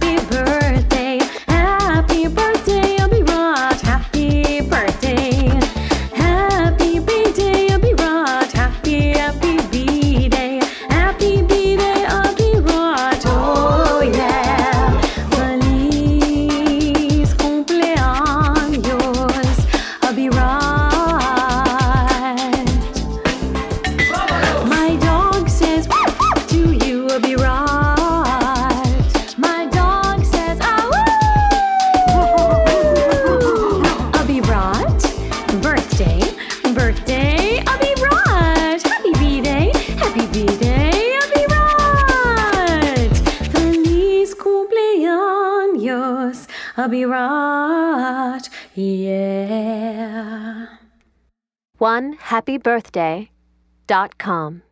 happy birthday. yours. I'll be right, yeah. One happy birthday dot com.